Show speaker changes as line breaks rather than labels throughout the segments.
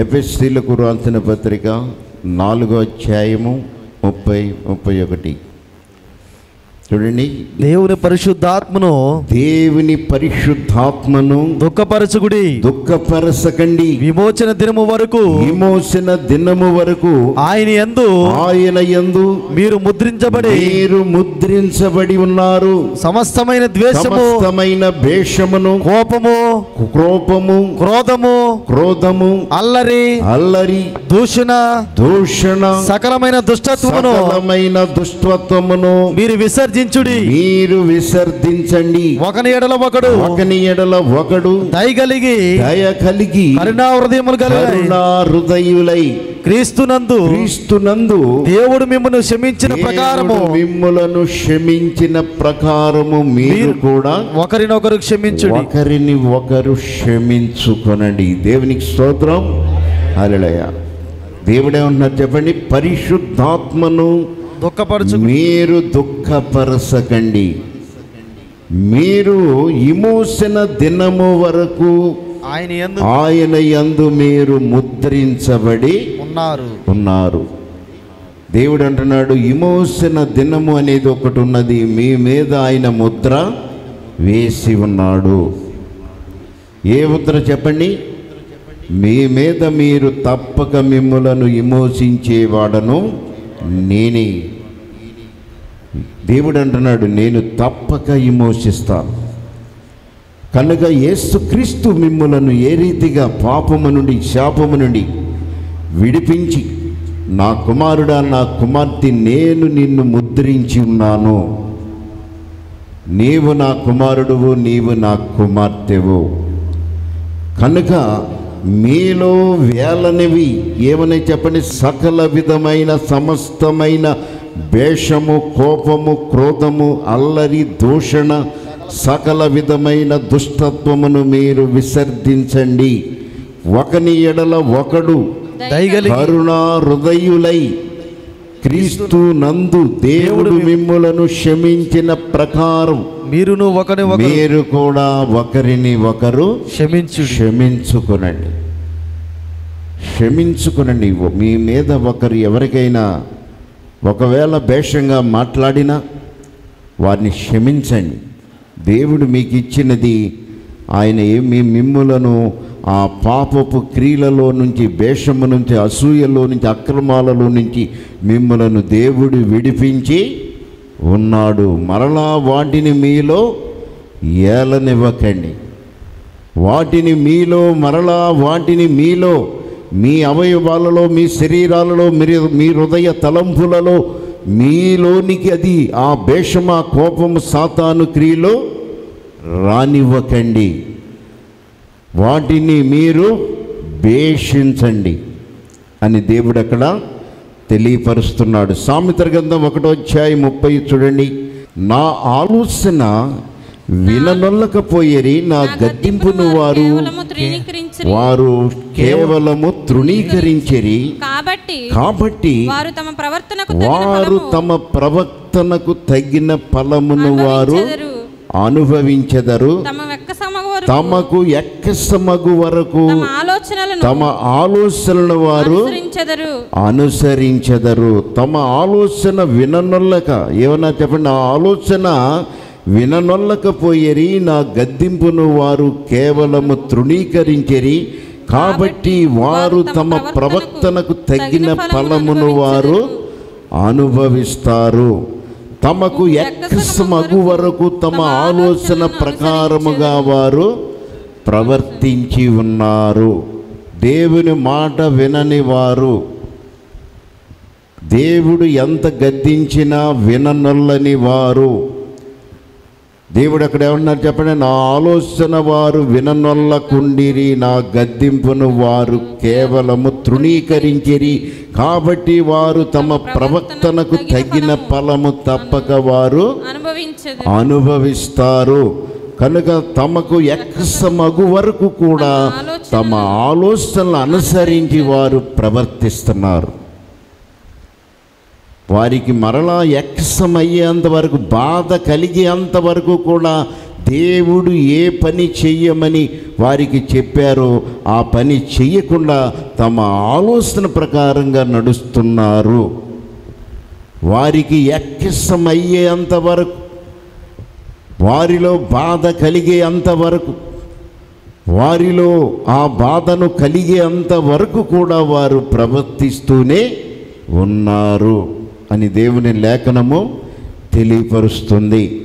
ఎఫ్ఎస్సీలకు రాసిన పత్రిక నాలుగో అధ్యాయము ముప్పై ముప్పై ఒకటి. చూడండి.
దేవుని పరిశుద్ధాత్మను
దేవుని పరిశుద్ధాత్మను
దుఃఖపరచుకుడి
దుఃఖపరచకండి.
విమోచన దినము వరకు
విమోచన దినము వరకు
ఆయన యందు
ఆయన యందు
మీరు ముద్రించబడి
మీరు ముద్రించబడి ఉన్నారు.
సమస్తమైన ద్వేషము
సమస్తమైన భేషమును
కోపము
క్రోపము
క్రోధము
క్రోధము
అల్లరి
అల్లరి
దూషణ
దూషణ
సకలమైన దుష్టత్వమును
సకలమైన దుష్టత్వమును
మీరు విసర్జించుడి.
మీరు విసర్జించండి.
ఒకని ఎడల ఒకడు.
ఒకని ఎడల ఒకడు.
దయగలిగి
దయ కలిగి.
కరుణా హృదయములు కలిగి.
కరుణా హృదయులై.
క్రీస్తునందు.
క్రీస్తునందు.
దేవుడు మిమ్మల్ని క్షమించిన ప్రకారము.
మిమ్ములను క్షమించిన ప్రకారము మీరు కూడా
ఒకరినొకరు క్షమించుడి.
ఒకరిని ఒకరు క్షమించుకొనండి. దేవునికి స్తోత్రం. హల్లెలూయా. దేవుడే ఉన్నారు చెప్పండి. పరిశుద్ధాత్మను
దుఃఖపరచు
మీరు దుఃఖపరచకండి. మీరు విమోచన దినము వరకు
ఆయన
ఆయన యందు మీరు ముద్రించబడి
ఉన్నారు.
ఉన్నారు. దేవుడు అంటున్నాడు విమోచన దినము అనేది ఒకటి ఉన్నది. మీ మీద ఆయన ముద్ర వేసి ఉన్నాడు. ఏ ముద్ర చెప్పండి? మీ మీద మీరు తప్పక మిమ్ములను విమోచించేవాడను నేనే. దేవుడు అంటున్నాడు నేను తప్పక విమోచిస్తాను. కనుక యేసుక్రీస్తు మిమ్ములను ఏ రీతిగా పాపము నుండి శాపము నుండి విడిపించి నా కుమారుడా నా కుమార్తె నేను నిన్ను ముద్రించి ఉన్నాను. నీవు నా కుమారుడువు నీవు నా కుమార్తెవు. కనుక మీలో వేలనివి ఏమని చెప్పండి? సకల విధమైన సమస్తమైన భేషము కోపము క్రోధము అల్లరి దూషణ సకల విధమైన దుష్టత్వమును మీరు విసర్జించండి. ఒకని ఎడల ఒకడు కరుణా హృదయులై క్రీస్తు నందు దేవుడు మిమ్ములను క్షమించిన ప్రకారం
మీరును ఒకని ఒకరు
మీరు కూడా ఒకరిని ఒకరు
క్షమించుడి.
క్షమించుకునండి. క్షమించుకునండి. మీ మీద ఒకరు ఎవరికైనా ఒకవేళ భేషంగా మాట్లాడినా వారిని క్షమించండి. దేవుడు మీకు ఇచ్చినది ఆయన ఏమి మిమ్ములను ఆ పాపపు క్రియలలో నుంచి భేషము నుంచి అసూయలో నుంచి అక్రమాలలో నుంచి మిమ్ములను దేవుడు విడిపించి ఉన్నాడు. మరలా వాటిని మీలో ఏలనివ్వకండి. వాటిని మీలో మరలా వాటిని మీలో మీ అవయవాలలో మీ శరీరాలలో మీరు మీ హృదయ తలంపులలో మీలోనికి అది ఆ భేషమ కోపము సాతాను క్రియలో రానివ్వకండి. వాటిని మీరు భేషించండి అని దేవుడు అక్కడ తెలియపరుస్తున్నాడు. సామెతల గ్రంథం ఒకటో అధ్యాయం ముప్పై చూడండి. నా ఆలోచన విననొల్లకపోయేరి నా గద్దింపును వారు. వారు కేవలము తృణీకరించిరి.
కాబట్టి
కాబట్టి
వారు తమ ప్రవర్తనకు తగిన
వారు తమ ప్రవర్తనకు తగిన ఫలమును వారు
అనుభవించెదరు.
తమకు ఎక్కసమగు వరకు
తమ ఆలోచనలను
ఆలోచనల వారు
అనుసరించెదరు.
అనుసరించెదరు. తమ ఆలోచన విననొల్లక. ఏమన్నా చెప్పండి? ఆ ఆలోచన విననొల్లకపోయేరి నా గద్దింపును వారు కేవలము తృణీకరించెరి. కాబట్టి వారు తమ ప్రవర్తనకు తగిన ఫలమును వారు అనుభవిస్తారు. తమకు ఎక్కసమగు వరకు తమ ఆలోచన ప్రకారముగా వారు ప్రవర్తించి ఉన్నారు. దేవుని మాట వినని వారు దేవుడు ఎంత గద్దించినా విననొల్లని వారు. దేవుడు అక్కడ ఏమన్నారు చెప్పండి? నా ఆలోచన వారు విననొల్లకుండిరి నా గద్దింపును వారు కేవలము తృణీకరించిరి. కాబట్టి వారు తమ ప్రవర్తనకు తగిన ఫలము తప్పక వారు అనుభవిస్తారు. కనుక తమకు ఎక్కసమగు వరకు కూడా తమ ఆలోచనలు అనుసరించి వారు ప్రవర్తిస్తున్నారు. వారికి మరలా ఎక్కసమయ్యేంత వరకు బాధ కలిగేంత వరకు కూడా దేవుడు ఏ పని చెయ్యమని వారికి చెప్పారో ఆ పని చెయ్యకుండా తమ ఆలోచన ప్రకారంగా నడుస్తున్నారు. వారికి ఎక్కిసమయ్యేంత వరకు వారిలో బాధ కలిగే అంతవరకు వారిలో ఆ బాధను కలిగే అంతవరకు కూడా వారు ప్రవర్తిస్తూనే ఉన్నారు. అని దేవుని లేఖనము తెలియపరుస్తుంది.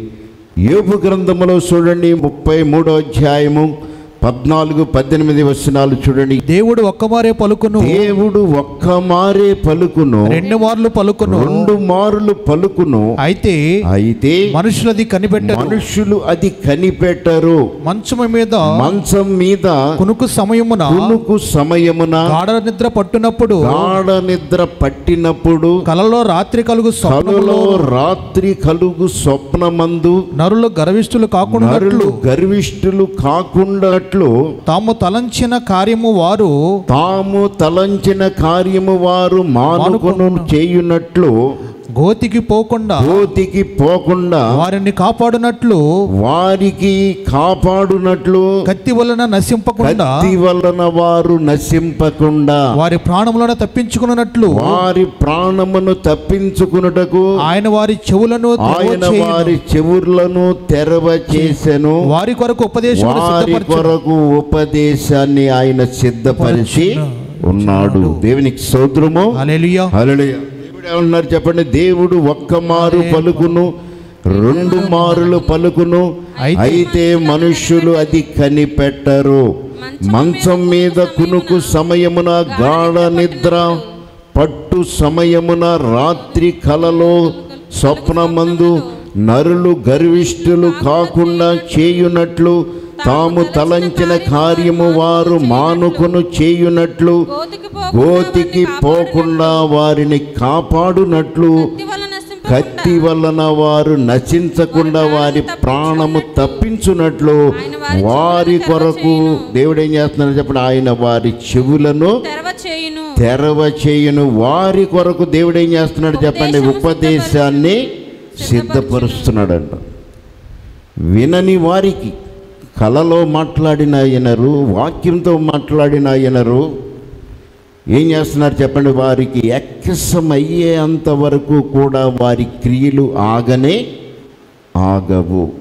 యోపు గ్రంథములో చూడండి ముప్పై మూడో అధ్యాయము పద్నాలుగు పద్దెనిమిది వచనాలు చూడండి.
దేవుడు ఒక్కమారే పలుకును.
దేవుడు ఒక్క మారే పలుకును.
రెండు మార్లు పలుకును.
రెండు మారులు పలుకును.
అయితే
అయితే
మనుషులది కనిపెట్టరు.
మనుషులు అది కనిపెట్టరు.
మంచము మీద
మంచం మీద
కునుకు సమయమున
కునుకు సమయమున
గాఢ నిద్ర పట్టునప్పుడు
గాఢ నిద్ర పట్టినప్పుడు
కలలో రాత్రి కలుగు స్వప్నములో
రాత్రి కలుగు స్వప్నమందు
నరులు గర్విష్ఠులు కాకుండా
నరులు గర్విష్ఠులు కాకుండాట్లు
తాము తలంచిన కార్యము వారు
తాము తలంచిన కార్యము వారు మానుకొను చేయునట్లు
గోతికి పోకుండా
కోతికి పోకుండా
వారిని కాపాడునట్లు
వారికి కాపాడునట్లు
కత్తి వలన నశింపకుండా
కత్తి వలన వారు నశింపకుండా
వారి ప్రాణములను తప్పించుకున్నట్లు
వారి ప్రాణమును తప్పించుకున్నటకు
ఆయన వారి చెవులను
ఆయన. వారి చెవులను తెరవ చేసెను.
వారి కొరకు ఉపదేశం
వారి కొరకు ఉపదేశాన్ని ఆయన సిద్ధపరిచి ఉన్నాడు. దేవునికి సోదరము
హల్లెలూయా.
హల్లెలూయా. దేవుడు ఏమన్నారు చెప్పండి? దేవుడు ఒక్క మారు పలుకును రెండు మారులు పలుకును అయితే మనుష్యులు అది కనిపెట్టరు. మంచం మీద కునుకు సమయమున గాఢ నిద్ర పట్టు సమయమున రాత్రి కలలో స్వప్నమందు నరులు గర్విష్ఠులు కాకుండా చేయునట్లు తాము తలంచిన కార్యము వారు మానుకొను చేయునట్లు
గోతికి
పోకుండా వారిని కాపాడునట్లు
కత్తి వలన
వారు నశించకుండా వారి ప్రాణము తప్పించున్నట్లు వారి కొరకు దేవుడు ఏం చేస్తున్నాడు చెప్పండి ఆయన వారి చెవులను
తెరవ చేయును.
వారి కొరకు దేవుడు ఏం చేస్తున్నాడు చెప్పండి ఉపదేశాన్ని సిద్ధపరుస్తున్నాడంట. వినని వారికి కలలో మాట్లాడిన ఆయనరు వాక్యంతో మాట్లాడిన ఆయనరు ఏం చేస్తున్నారు చెప్పండి? వారికి ఎక్కసం అయ్యేంత వరకు కూడా వారి క్రియలు ఆగనే ఆగవు.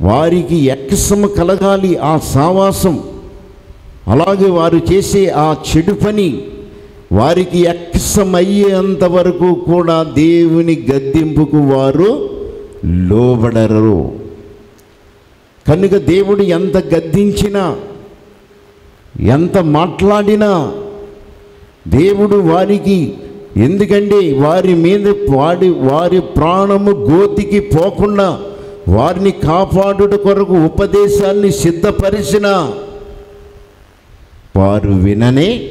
వారికి ఎక్కసము కలగాలి ఆ సావాసం. అలాగే వారు చేసే ఆ చెడు పని వారికి ఎక్కసమయ్యేంత వరకు కూడా దేవుని గద్దింపుకు వారు లోబడరు. కనుక దేవుడు ఎంత గద్దించినా ఎంత మాట్లాడినా దేవుడు వారికి ఎందుకంటే వారి మీద వాడి వారి ప్రాణము గోతికి పోకుండా వారిని కాపాడుట కొరకు ఉపదేశాన్ని సిద్ధపరిచిన వారు విననే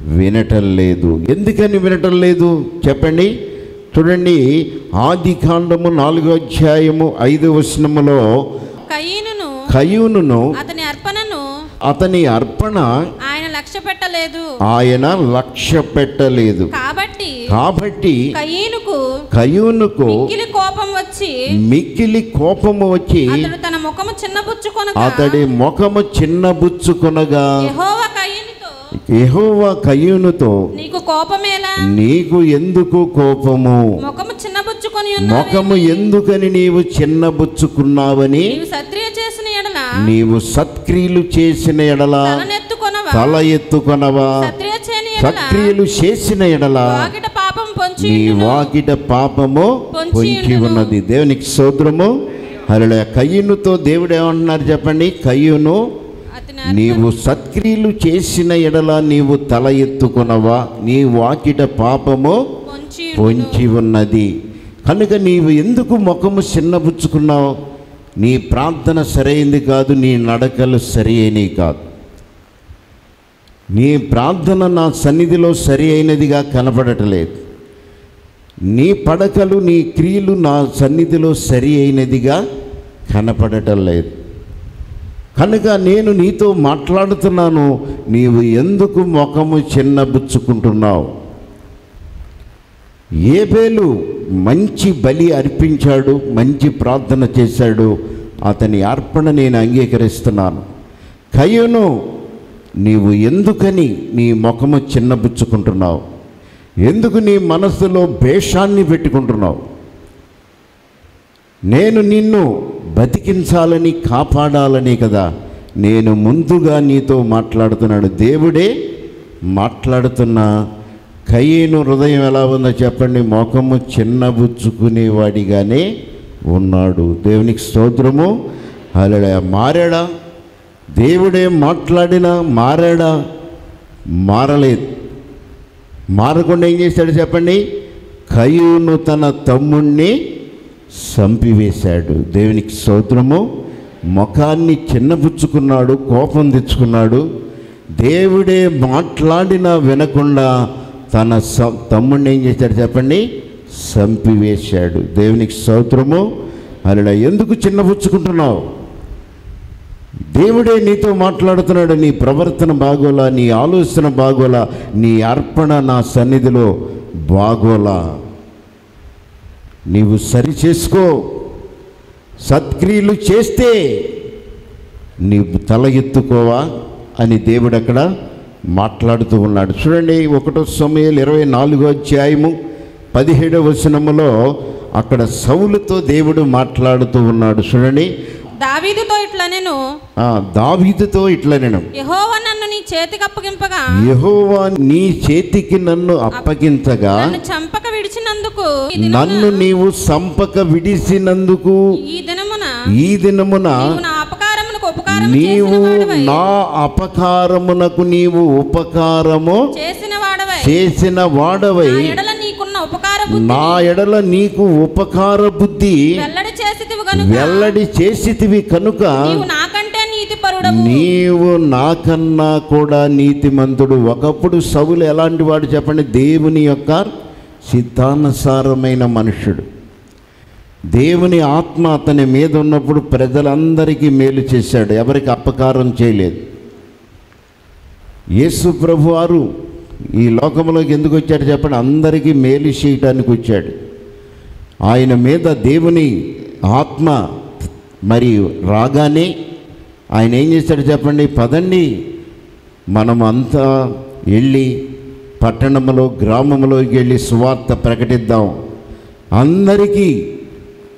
వినటం లేదు. ఎందుకని వినటం లేదు? చెప్పండి. చూడండి ఆది కాండము నాలుగో అధ్యాయము ఐదు వచనములో
కయీనును
కయూనును
అతని
అతని అర్పణ
ఆయన లక్ష్య పెట్టలేదు
ఆయన లక్ష్య పెట్టలేదు
కాబట్టి
కాబట్టి
కయీనుకు
కయూనుకు
మిక్కిలి కోపం వచ్చి
మిక్కిలి కోపము వచ్చి
అతడు తన ముఖము చిన్నబుచ్చుకొనగా
అతడి ముఖము చిన్నబుచ్చుకొనగా
యెహోవా
యెహోవా కయూనుతో
నీకు కోపమేలా?
నీకు ఎందుకు కోపము?
ముఖము చిన్నబుచ్చుకొని
ముఖము ఎందుకని నీవు చిన్నబుచ్చుకున్నావని
నీవు
నీవు సత్క్రియలు చేసిన ఎడల తల ఎత్తుకొనవా? సత్క్రియలు చేసిన ఎడల నీ వాకిట పాపము
పొంచి.
ఉన్నది. దేవునికి సోదరము. అలా కయ్యునుతో దేవుడు ఏమంటున్నారు చెప్పండి? కయ్యును నీవు సత్క్రియలు చేసిన ఎడల నీవు తల ఎత్తుకొనవా? నీ వాకిట పాపము
పొంచి
పొంచి ఉన్నది. కనుక నీవు ఎందుకు ముఖము చిన్నబుచ్చుకున్నావు నీ ప్రార్థన సరైంది కాదు నీ నడకలు సరి అయినవి కాదు. నీ ప్రార్థన నా సన్నిధిలో సరి అయినదిగా కనపడటలేదు. నీ పడకలు నీ క్రియలు నా సన్నిధిలో సరి అయినదిగా కనపడటం లేదు కనుక నేను నీతో మాట్లాడుతున్నాను నీవు ఎందుకు ముఖము చిన్నబుచ్చుకుంటున్నావు? ఏబేలు మంచి బలి అర్పించాడు మంచి ప్రార్థన చేశాడు. అతని అర్పణ నేను అంగీకరిస్తున్నాను. కయ్యను నీవు ఎందుకని నీ ముఖము చిన్నబుచ్చుకుంటున్నావు? ఎందుకు నీ మనస్సులో భేషాన్ని పెట్టుకుంటున్నావు? నేను నిన్ను బతికించాలని కాపాడాలని కదా నేను ముందుగా నీతో మాట్లాడుతున్నాడు. దేవుడే మాట్లాడుతున్నా. కయ్యను హృదయం ఎలా ఉందో చెప్పండి. ముఖము చిన్నబుచ్చుకునేవాడిగానే ఉన్నాడు. దేవునికి స్తోత్రము. అలా మారాడా? దేవుడే మాట్లాడినా మారాడా? మారలేదు. మారకుండా ఏం చేశాడు చెప్పండి? కయ్యూను తన తమ్ముణ్ణి చంపివేశాడు. దేవునికి స్తోత్రము. ముఖాన్ని చిన్నపుచ్చుకున్నాడు కోపం తెచ్చుకున్నాడు. దేవుడే మాట్లాడినా వినకుండా తన స తమ్ముడిని ఏం చేశాడు చెప్పండి? చంపివేశాడు దేవునికి స్తోత్రము. అలా ఎందుకు చిన్నపుచ్చుకుంటున్నావు దేవుడే నీతో మాట్లాడుతున్నాడు. నీ ప్రవర్తన బాగోలా నీ ఆలోచన బాగోలా నీ అర్పణ నా సన్నిధిలో బాగోలా. నీవు సరి చేసుకో. సత్క్రియలు చేస్తే నీవు తల ఎత్తుకోవా అని దేవుడు అక్కడ మాట్లాడుతూ ఉన్నాడు. చూడండి ఒకటో సమయాలు ఇరవై నాలుగో అధ్యాయము పదిహేడవ వచనములో అక్కడ సౌలుతో దేవుడు మాట్లాడుతూ ఉన్నాడు. చూడండి.
దావీదుతో ఇట్లా నేను
ఆ, దావీదుతో ఇట్లా నేను
యెహోవా నన్ను నీ చేతికి అప్పగింపగా
యెహోవా నీ చేతికి నన్ను అప్పగించగా
నన్ను చంపక విడిచినందుకు
నన్ను నీవు సంపక విడిసినందుకు
ఈ దినమున
ఈ దినమున
ఉపకారం
నీవు నా అపకారమునకు నీవు ఉపకారము
చేసిన వాడవై
చేసిన వాడవై
నా ఎడల నీకున్న ఉపకార బుద్ధి
నా ఎడల నీకు ఉపకార బుద్ధి
వెల్లడి చేసితివి గనుక.
వెల్లడి చేసితివి కనుక
నీవు నాకంటే
నాకన్నా కూడా నీతిమంతుడు. ఒకప్పుడు సవులు ఎలాంటి వాడు చెప్పండి? దేవుని యొక్క సిద్ధానుసారమైన మనుష్యుడు. దేవుని ఆత్మ అతని మీద ఉన్నప్పుడు ప్రజలందరికీ మేలు చేశాడు. ఎవరికి అపకారం చేయలేదు. యేసు ప్రభు వారు ఈ లోకంలోకి ఎందుకు వచ్చాడు చెప్పండి? అందరికీ మేలు చేయటానికి వచ్చాడు. ఆయన మీద దేవుని ఆత్మ మరి రాగానే ఆయన ఏం చేశాడు చెప్పండి? పదండి మనం అంతా వెళ్ళి పట్టణంలో గ్రామంలోకి వెళ్ళి సువార్త ప్రకటిద్దాం. అందరికీ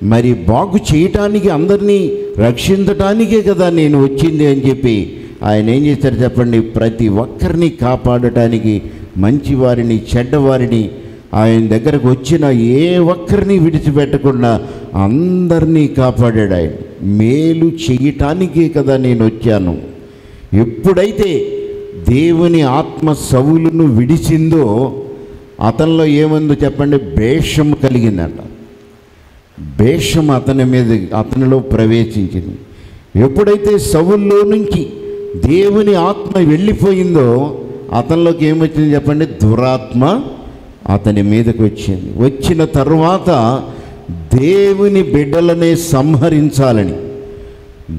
మరి బాగు చేయటానికి అందరినీ రక్షించటానికే కదా నేను వచ్చింది అని చెప్పి ఆయన ఏం చేశారు చెప్పండి? ప్రతి ఒక్కరిని కాపాడటానికి మంచివారిని చెడ్డవారిని ఆయన దగ్గరకు వచ్చిన ఏ ఒక్కరిని విడిచిపెట్టకుండా అందరినీ కాపాడాడు ఆయన. మేలు చేయటానికే కదా నేను వచ్చాను. ఎప్పుడైతే దేవుని ఆత్మ సవులను విడిచిందో అతనిలో ఏముందో చెప్పండి? భేషం కలిగిందంట. భేషం అతని మీద అతనిలో ప్రవేశించింది. ఎప్పుడైతే సవుల్లో నుంచి దేవుని ఆత్మ వెళ్ళిపోయిందో అతనిలోకి ఏమొచ్చింది చెప్పండి? దురాత్మ అతని మీదకి వచ్చింది. వచ్చిన తర్వాత దేవుని బిడ్డలనే సంహరించాలని.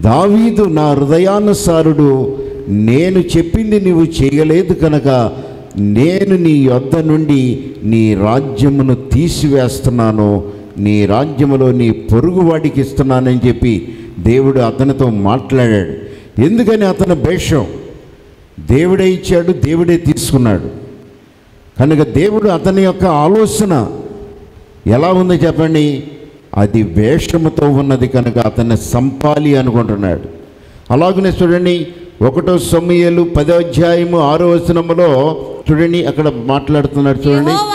దావీదు నా హృదయానుసారుడు నేను చెప్పింది నీవు చేయలేదు కనుక నేను నీ యొద్ద నుండి నీ రాజ్యమును తీసివేస్తున్నాను నీ రాజ్యములో నీ పొరుగువాడికి ఇస్తున్నానని చెప్పి దేవుడు అతనితో మాట్లాడాడు. ఎందుకని అతను భేషం? దేవుడే ఇచ్చాడు దేవుడే తీసుకున్నాడు. కనుక దేవుడు అతని యొక్క ఆలోచన ఎలా ఉంది చెప్పండి? అది వేషముతో ఉన్నది కనుక అతన్ని సంపాలి అనుకుంటున్నాడు. అలాగనే చూడండి ఒకటో సమయాలు పదో అధ్యాయము ఆరో వచనములో చూడండి అక్కడ మాట్లాడుతున్నాడు చూడండి.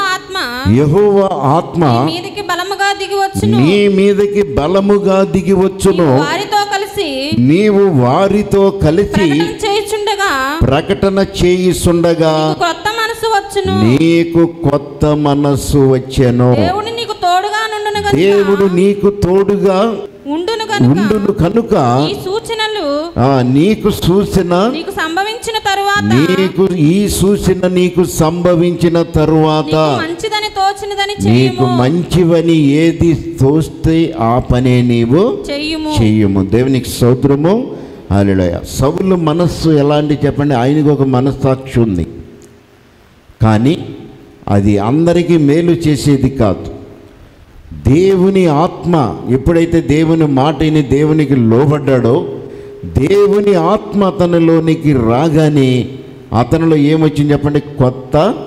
యెహోవా ఆత్మ మీదికి బలముగా దిగి వచ్చును.
నీ మీదకి బలముగా దిగి వచ్చును.
వారితో కలిసి
నీవు వారితో కలిసి
ప్రకటన చేయుచుండగా
ప్రకటన చేయిస్తుండగా
నీకు కొత్త మనసు వచ్చును.
నీకు కొత్త మనస్సు వచ్చెను.
దేవుడు నీకు తోడుగా నుండును
దేవుడు నీకు తోడుగా
ఉండును
ఉండును కనుక
ఈ సూచనలు
నీకు సూచన
నీకు సంభవించిన తరువాత
నీకు ఈ సూచన నీకు సంభవించిన తరువాత
నీకు మంచిదని తోచినదని
నీకు మంచివని ఏది తోస్తే ఆ పనే నీవు
చెయ్యము.
చెయ్యము. దేవునికి స్తోత్రము. అలెలయ సవులు మనస్సు ఎలాంటి చెప్పండి? ఆయనకు ఒక మనస్సాక్షి ఉంది. కానీ అది అందరికీ మేలు చేసేది కాదు. దేవుని ఆత్మ ఎప్పుడైతే దేవుని మాటని దేవునికి లోబడ్డాడో దేవుని ఆత్మ అతనిలోనికి రాగానే అతనిలో ఏమొచ్చింది చెప్పండి? కొత్త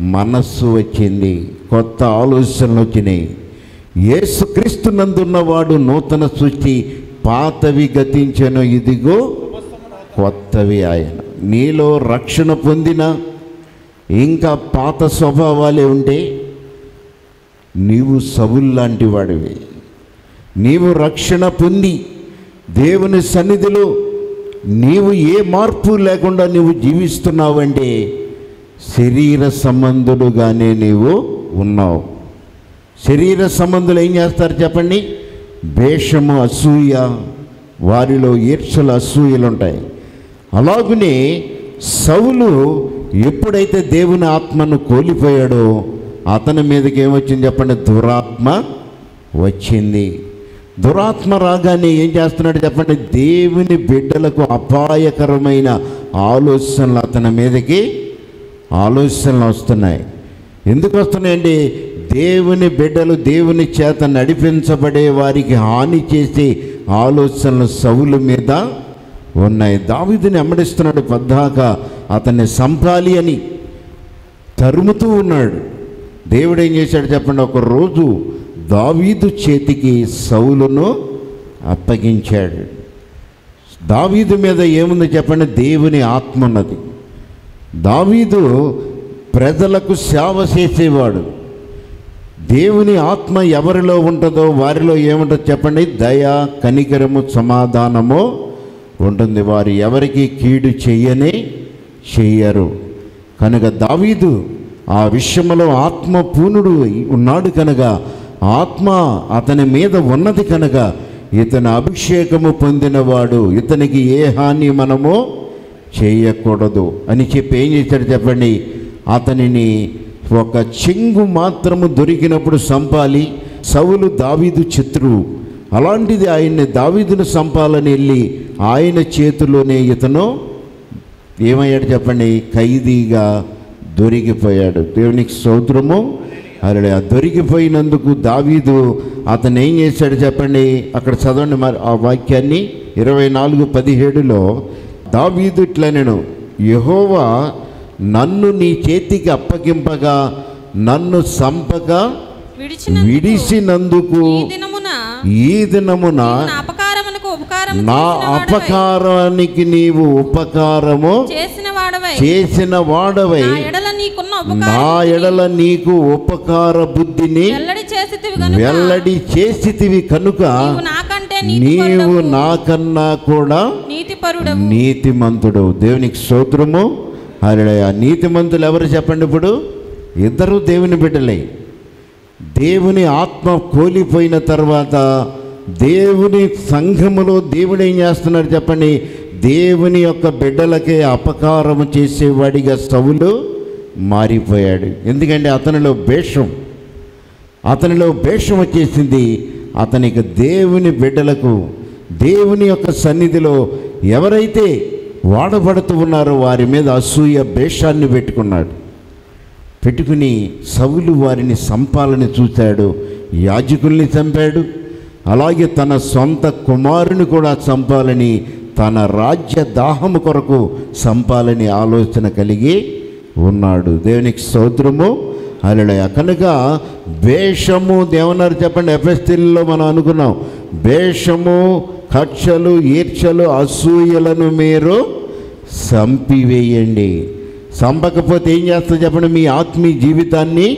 మనస్సు వచ్చింది కొత్త ఆలోచనలు వచ్చినాయి. ఏసుక్రీస్తు నందున్నవాడు నూతన సృష్టి పాతవి గతించను ఇదిగో కొత్తవి ఆయన. నీలో రక్షణ పొందిన ఇంకా పాత స్వభావాలే ఉంటే నీవు సవుల్లాంటి వాడివి. నీవు రక్షణ పొంది దేవుని సన్నిధిలో నీవు ఏ మార్పు లేకుండా నీవు జీవిస్తున్నావంటే శరీర సంబంధుడుగానే నీవు ఉన్నావు. శరీర సంబంధులు ఏం చేస్తారు చెప్పండి? భేషము అసూయ వారిలో ఈర్షలు అసూయలు ఉంటాయి. అలాగనే సౌలు ఎప్పుడైతే దేవుని ఆత్మను కోల్పోయాడో అతని మీదకి ఏమొచ్చింది చెప్పండి? దురాత్మ వచ్చింది. దురాత్మ రాగానే ఏం చేస్తున్నాడు చెప్పండి? దేవుని బిడ్డలకు అపాయకరమైన ఆలోచనలు అతని మీదకి ఆలోచనలు వస్తున్నాయి. ఎందుకు వస్తున్నాయండి దేవుని బిడ్డలు దేవుని చేత నడిపించబడే వారికి హాని చేసే ఆలోచనలు సవుల మీద ఉన్నాయి. దావీదుని అమ్మడిస్తున్నాడు పద్దాక అతన్ని సంపాలి అని తరుముతూ ఉన్నాడు. దేవుడు ఏం చేశాడు చెప్పండి? ఒక రోజు దావీదు చేతికి సౌలును అప్పగించాడు. దావీదు మీద ఏముంది చెప్పండి? దేవుని ఆత్మ ఉన్నది. దావీదు ప్రజలకు సేవ చేసేవాడు. దేవుని ఆత్మ ఎవరిలో ఉంటుందో వారిలో ఏముంటుంది చెప్పండి. దయ కనికరము సమాధానము ఉంటుంది. వారు ఎవరికి కీడు చెయ్యని చెయ్యరు కనుక దావీదు ఆ విషయంలో ఆత్మ పూనుడు ఉన్నాడు కనుక ఆత్మ అతని మీద ఉన్నది కనుక ఇతని అభిషేకము పొందినవాడు ఇతనికి ఏ హాని మనము చేయకూడదు అని చెప్పి ఏం చేశాడు చెప్పండి? అతనిని ఒక చెంగు మాత్రము దొరికినప్పుడు సంపాలి సవులు దావీదు శత్రువు అలాంటిది ఆయన్ని దావీదును సంపాలని వెళ్ళి ఆయన చేతిలోనే ఇతను ఏమయ్యాడు చెప్పండి? ఖైదీగా దొరికిపోయాడు. దేవునికి స్తోత్రము. అరే ఆ దొరికిపోయినందుకు దావీదు అతను ఏం చేశాడు చెప్పండి? అక్కడ చదవండి మరి ఆ వాక్యాన్ని. ఇరవై నాలుగు పదిహేడులో దావీదు ఇట్లా నేను యహోవా నన్ను నీ చేతికి అప్పగింపగా నన్ను సంపగా
విడిచిన
విడిసినందుకు
ఈ దినమున నా
అపకారానికి నీవు ఉపకారము
చేసిన వాడవై. నా ఎడల
నీకు ఉపకార బుద్ధిని
వెల్లడి చేసితివి
కనుక
నీవు
నాకన్నా కూడా
నీతిపరుడవు.
నీతిమంతుడు దేవునికి స్తోత్రము. అరే ఆ నీతిమంతులు ఎవరు చెప్పండి ఇప్పుడు? ఇద్దరు దేవుని బిడ్డలే. దేవుని ఆత్మ కోలిపోయిన తర్వాత దేవుని సంఘములో దేవుడు ఏం చేస్తున్నారు చెప్పండి? దేవుని యొక్క బిడ్డలకే అపకారం చేసేవాడిగా సవులు మారిపోయాడు. ఎందుకంటే అతనిలో భేషం. అతనిలో భేషం వచ్చేసింది అతనికి దేవుని బిడ్డలకు దేవుని యొక్క సన్నిధిలో ఎవరైతే వాడబడుతూ ఉన్నారో వారి మీద అసూయ భేషాన్ని పెట్టుకున్నాడు. పెట్టుకుని సవులు వారిని సంపాలని చూశాడు యాజకుల్ని చంపాడు అలాగే తన సొంత కుమారుని కూడా చంపాలని తన రాజ్య దాహము కొరకు చంపాలని ఆలోచన కలిగి ఉన్నాడు. దేవునికి సౌద్రము అలడయ కనుక వేషము దేవనారు చెప్పండి ఎఫ్ఎస్టీల్లో మనం అనుకున్నాం వేషము కక్షలు ఈర్చలు అసూయలను మీరు చంపివేయండి చంపకపోతే ఏం చేస్తుంది చెప్పండి? మీ ఆత్మీయ జీవితాన్ని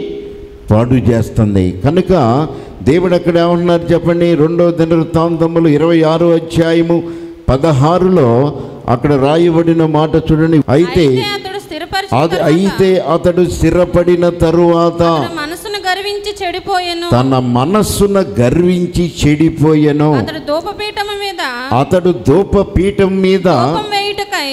పాడు చేస్తుంది. కనుక దేవుడు అక్కడ ఏమంటున్నారు చెప్పండి? రెండో దినవృత్తాంతములు ఇరవై ఆరో అధ్యాయము పదహారులో అక్కడ రాయబడిన మాట చూడండి. అయితే
అయితే అతడు స్థిరపరిచిన
అది
తరువాత
అయితే అతడు స్థిరపడిన తరువాత
గర్వించి చెడిపోయెను.
తన మనస్సున గర్వించి చెడిపోయెను.
అతడు ధూపపీఠము మీద
అతడు ధూపపీఠం మీద
ధూపం వేయుటకై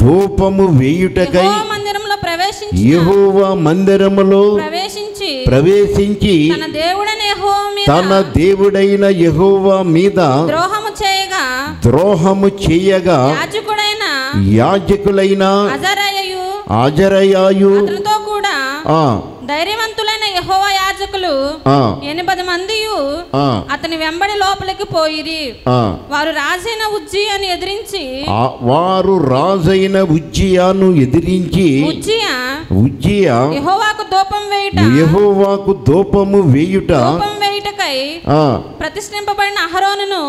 ధూపము వేయుటకై
మందిరంలో ప్రవేశించి
యెహోవా మందిరములో
ప్రవేశించి
ప్రవేశించి
తన దేవుడైన యెహోవా మీద
తన దేవుడైన యెహోవా మీద
ద్రోహము చేయగా
ద్రోహము చేయగా
యాజకుడైన
యాజకులైన
అజరయు అతనితో కూడా ధైర్యవంతులైన యెహోవా యాజకులు ఎనిమిది మంది అతని వెంబడి లోపలికి పోయిరి. వారు రాజైన ఉజ్జీయను ఎదిరించి
వారు రాజైన ఉజ్జియాను ఎదిరించి
ఉజ్జియా
ఉజ్జియా
యెహోవాకు దూపం వేయుట.
యెహోవాకు దూపము వేయుట
దూపం
ఆ,
ప్రతిష్ఠింపబడిన అహరోనును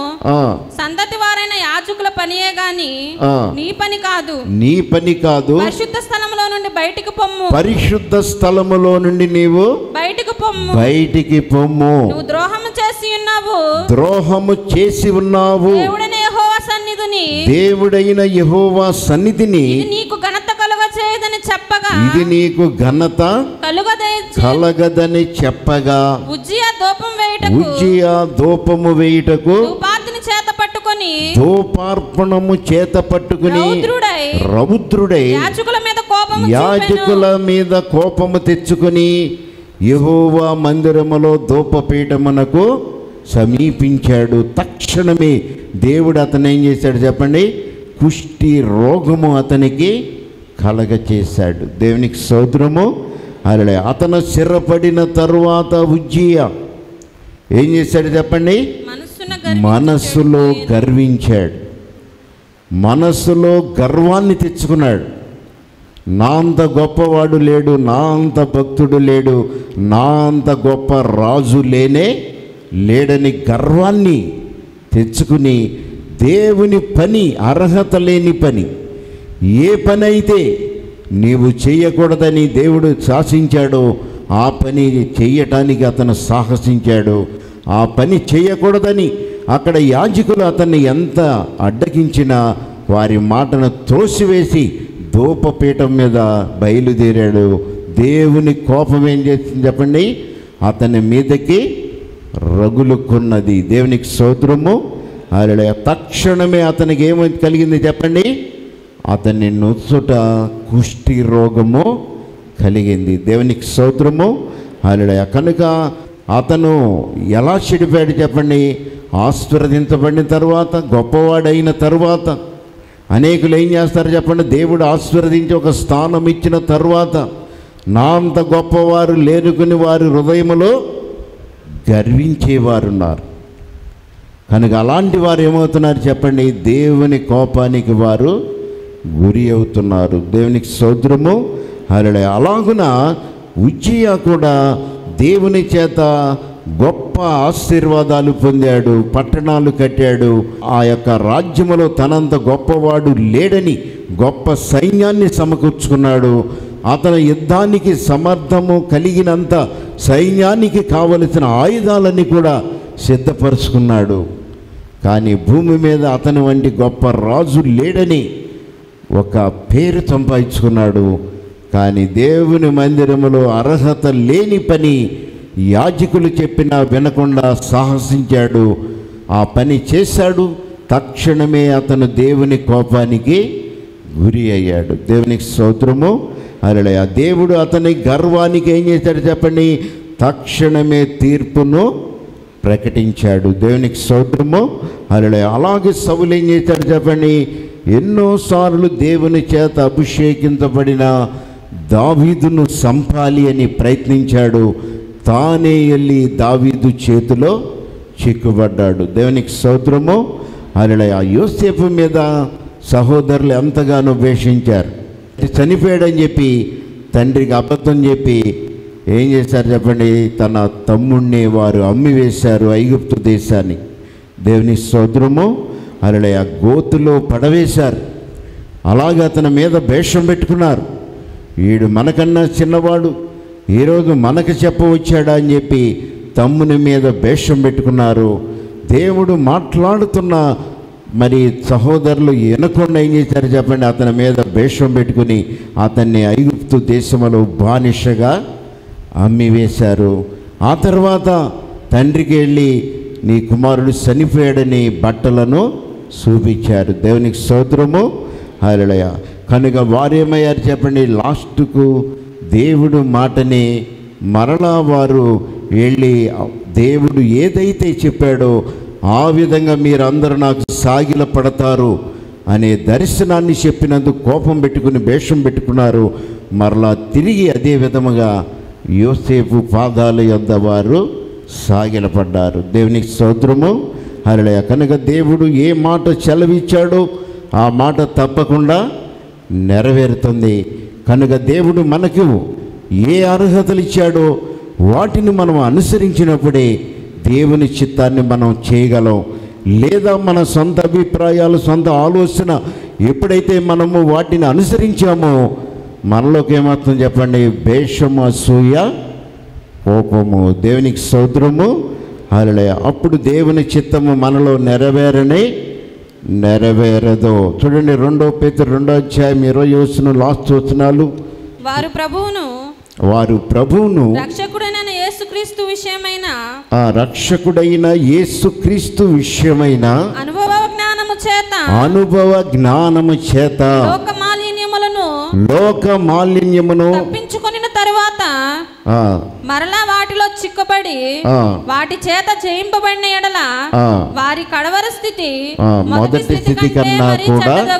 సంతతి వారైన యాజకుల పనియే గాని. నీ పని కాదు.
నీ పని కాదు.
పరిశుద్ధ స్థలంలో నుండి బయటికి పొమ్ము.
పరిశుద్ధ స్థలములో నుండి నీవు
బయటికి పొమ్ము.
బయటికి పొమ్ము.
నువ్వు ద్రోహము చేసి ఉన్నావు.
ద్రోహము చేసి ఉన్నావు.
దేవుడనే యెహోవా సన్నిధిని.
దేవుడైన యెహోవా సన్నిధిని
నీకు ఘనత చేయదని చెప్పగా
ఇది నీకు ఘనత
కలుగదే
కలగదని చెప్పగా.
ఉజ్జియా దూపం వేయుటకు
ఉజ్జియా దూపము వేయుటకు
ఉపాధిని చేత పట్టుకొని
ధూపార్పణము చేత పట్టుకుని
రౌద్రుడై
రౌద్రుడై
యాజకుల మీద కోపము
యాజకుల. మీద కోపము తెచ్చుకుని యెహోవా మందిరములో ధూపపీఠమునకు సమీపించాడు. తక్షణమే దేవుడు అతను ఏం చేశాడు చెప్పండి? కుష్టి రోగము అతనికి కలగ చేశాడు దేవునికి సోదరము అలా అతను సిరపడిన తరువాత ఉజ్జియ. ఏం చేశాడు చెప్పండి? మనస్సులో గర్వించాడు. మనస్సులో గర్వాన్ని తెచ్చుకున్నాడు. నా అంత గొప్పవాడు లేడు నా అంత భక్తుడు లేడు నా అంత గొప్ప రాజు లేనే లేడని గర్వాన్ని తెచ్చుకుని దేవుని పని అర్హత లేని పని. ఏ పని అయితే నీవు చేయకూడదని దేవుడు శాసించాడో ఆ పని చేయటానికి అతను సాహసించాడు. ఆ పని చేయకూడదని అక్కడ యాజకులు అతన్ని ఎంత అడ్డగించినా వారి మాటను త్రోసివేసి ధూపపీఠం మీద బయలుదేరాడు. దేవుని కోపం ఏం చేసింది చెప్పండి? అతని మీదకి రగులుకున్నది దేవునికి స్తోత్రము. అలా తక్షణమే అతనికి ఏమో కలిగింది చెప్పండి? అతన్ని నొచ్చుట కుష్టి రోగము కలిగింది. దేవునికి స్తోత్రము. అలా కనుక అతను ఎలా చెడిపోయాడు చెప్పండి? ఆశీర్వదించబడిన తర్వాత గొప్పవాడైన తర్వాత. అనేకులు ఏం చేస్తారు చెప్పండి? దేవుడు ఆశీర్వదించి ఒక స్థానం ఇచ్చిన తర్వాత నా అంత గొప్పవారు లేనుకుని వారి హృదయములో గర్వించేవారున్నారు కనుక అలాంటి వారు ఏమవుతున్నారు చెప్పండి? దేవుని కోపానికి వారు గురి అవుతున్నారు. దేవునికి సౌద్రము. అలా అలాగున ఉజ్జయ కూడా దేవుని చేత గొప్ప ఆశీర్వాదాలు పొందాడు పట్టణాలు కట్టాడు. ఆ యొక్క రాజ్యములో తనంత గొప్పవాడు లేడని గొప్ప సైన్యాన్ని సమకూర్చుకున్నాడు. అతని యుద్ధానికి సమర్థము కలిగినంత సైన్యానికి కావలసిన ఆయుధాలన్నీ కూడా సిద్ధపరుచుకున్నాడు. కానీ భూమి మీద అతని వంటి గొప్ప రాజు లేడని ఒక పేరు సంపాదించుకున్నాడు. కానీ దేవుని మందిరములో అర్హత లేని పని యాజకులు చెప్పినా వినకుండా సాహసించాడు. ఆ పని చేశాడు. తక్షణమే అతను దేవుని కోపానికి గురి అయ్యాడు. దేవునికి స్తోత్రము. అలా ఆ దేవుడు అతని గర్వానికి ఏం చేశాడు చెప్పండి? తక్షణమే తీర్పును ప్రకటించాడు. దేవునికి స్తోత్రము. అలా అలాగే సవులు ఏం చేశాడు చెప్పండి? ఎన్నోసార్లు దేవుని చేత అభిషేకించబడిన దావీదును సంపాలి అని ప్రయత్నించాడు. తానే వెళ్ళి దావీదు చేతిలో చిక్కుబడ్డాడు. దేవునికి సౌత్రము అలా ఆ యోసేపు మీద సహోదరులు ఎంతగానో వేషించారు చనిపోయాడని చెప్పి తండ్రికి అబద్ధం చెప్పి ఏం చేశారు చెప్పండి? తన తమ్ముణ్ణి వారు అమ్మి వేశారు ఐగుప్తు దేశాన్ని. దేవుని స్తోత్రము. అలా ఆ గోతులో పడవేశారు. అలాగే అతని మీద భేషం పెట్టుకున్నారు. వీడు మనకన్నా చిన్నవాడు. ఈరోజు మనకు చెప్పవచ్చాడా అని చెప్పి తమ్ముని మీద భేషం పెట్టుకున్నారు. దేవుడు మాట్లాడుతున్న మరి సహోదరులు వినకుండా ఏం చేశారు చెప్పండి? అతని మీద భేషం పెట్టుకుని అతన్ని ఐగుప్తు దేశంలో బానిసగా అమ్మివేశారు. ఆ తర్వాత తండ్రికి వెళ్ళి నీ కుమారుడు చనిపోయాడని బట్టలను చూపించారు. దేవునికి స్తోత్రము. హల్లెలూయ. కనుక వారేమయ్యారు చెప్పండి? లాస్ట్కు దేవుడు మాటని మరలా వారు వెళ్ళి దేవుడు ఏదైతే చెప్పాడో ఆ విధంగా మీరందరూ నాకు సాగిల పడతారు అనే దర్శనాన్ని చెప్పినందుకు కోపం పెట్టుకుని భేషం పెట్టుకున్నారు. మరలా తిరిగి అదే విధముగా యోసేపు పాదాల యొద్ద వారు సాగిలపడ్డారు. దేవునికి స్తోత్రము. హరళయ కనుక దేవుడు ఏ మాట చెలవిచ్చాడో ఆ మాట తప్పకుండా నెరవేరుతుంది. కనుక దేవుడు మనకు ఏ అర్హతలు ఇచ్చాడో వాటిని మనం అనుసరించినప్పుడే దేవుని చిత్తాన్ని మనం చేయగలం. లేదా మన సొంత అభిప్రాయాలు సొంత ఆలోచన ఎప్పుడైతే మనము వాటిని అనుసరించామో మనలోకి ఏమవుతుంది చెప్పండి? భేషము అసూయ కోపము. దేవునికి సౌద్రము హల్లెలూయా. అప్పుడు దేవుని చిత్తము మనలో నెరవేరని నెరవేరదు. చూడండి రెండో పేరు రెండో అధ్యాయం ఇరవై వచ్చిన లాస్ట్ వచనాలు.
వారు ప్రభువును
వారు ప్రభువును
రక్షకుడైన యేసుక్రీస్తు విషయమైన
ఆ రక్షకుడైన యేసుక్రీస్తు విషయమైన
అనుభవ జ్ఞానము చేత
అనుభవ జ్ఞానము చేత
లోక మాలిన్యములను
లోక మాలిన్యమును
తప్పించుకొనిన తరువాత మరలా వాటిలో చిక్కుబడి
ఆ,
వాటి చేత జయింపబడిన ఎడల. వారి కడవర స్థితి
మొదటి స్థితి కన్నా కూడా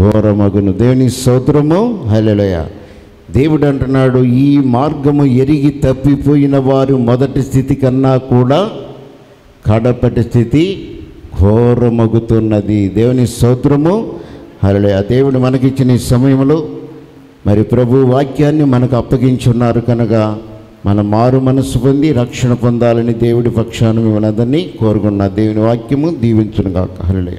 ఘోరమగును. దేవుని స్తోత్రము. హల్లెలూయ. దేవుడు అంటున్నాడు ఈ మార్గము ఎరిగి తప్పిపోయిన వారు మొదటి స్థితి కన్నా కూడా కడపటి స్థితి ఘోరమగుతున్నది. దేవుని స్తోత్రము. హల్లెలూయ. దేవుడు మనకిచ్చిన ఈ సమయంలో మరి ప్రభు వాక్యాన్ని మనకు అప్పగించున్నారు కనుక మన మారు మనసు పొంది రక్షణ పొందాలని దేవుడి పక్షాన మిమ్మల్ని అందరినీ కోరుకున్న. దేవుని వాక్యము దీవించునుగాక. హల్లెలూయ.